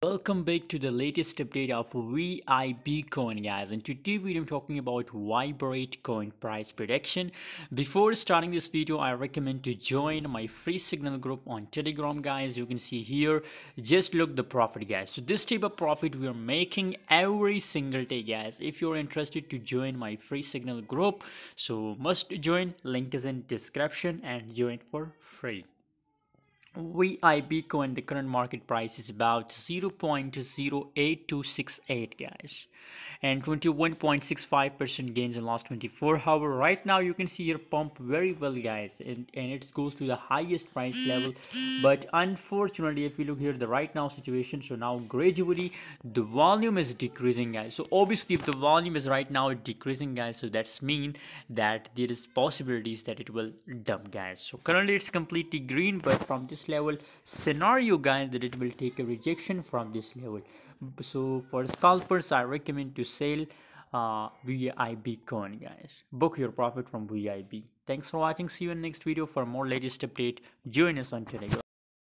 Welcome back to the latest update of VIB coin guys and today we are talking about Viberate coin price prediction. Before starting this video I recommend to join my free signal group on telegram guys you can see here just look the profit guys. So this type of profit we are making every single day guys if you're interested to join my free signal group so must join link is in description and join for free. VIB coin the current market price is about 0.08268 guys. And 21.65% gains in last 24 hour right now you can see your pump very well guys and, and it goes to the highest price level. But unfortunately if you look here the right now situation so now gradually the volume is decreasing guys. So obviously if the volume is right now decreasing guys so that's mean that there is possibilities that it will dump guys. So currently it's completely green but from this level scenario guys that it will take a rejection from this level. So for scalpers i recommend to sell uh, VIB coin guys. Book your profit from VIB thanks for watching. See you in next video for more latest update. Join us on telegram